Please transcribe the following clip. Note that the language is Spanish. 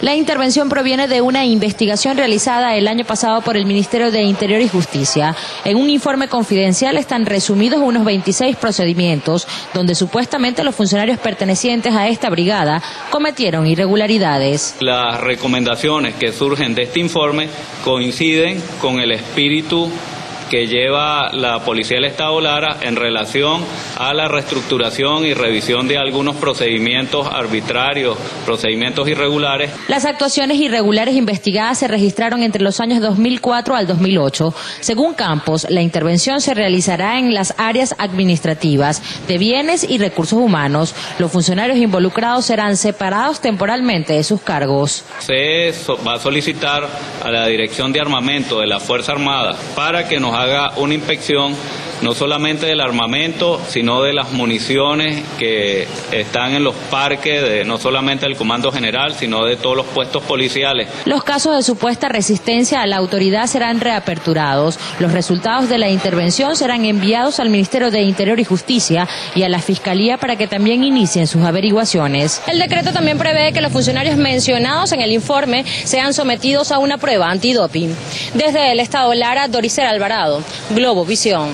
La intervención proviene de una investigación realizada el año pasado por el Ministerio de Interior y Justicia. En un informe confidencial están resumidos unos 26 procedimientos donde supuestamente los funcionarios pertenecientes a esta brigada cometieron irregularidades. Las recomendaciones que surgen de este informe coinciden con el espíritu que lleva la Policía del Estado Lara en relación a la reestructuración y revisión de algunos procedimientos arbitrarios, procedimientos irregulares. Las actuaciones irregulares investigadas se registraron entre los años 2004 al 2008. Según Campos, la intervención se realizará en las áreas administrativas de bienes y recursos humanos. Los funcionarios involucrados serán separados temporalmente de sus cargos. Se va a solicitar a la Dirección de Armamento de la Fuerza Armada para que nos haga una inspección no solamente del armamento, sino de las municiones que están en los parques, de, no solamente del Comando General, sino de todos los puestos policiales. Los casos de supuesta resistencia a la autoridad serán reaperturados. Los resultados de la intervención serán enviados al Ministerio de Interior y Justicia y a la Fiscalía para que también inicien sus averiguaciones. El decreto también prevé que los funcionarios mencionados en el informe sean sometidos a una prueba antidoping. Desde el Estado Lara, Doricel Alvarado, Globo Visión.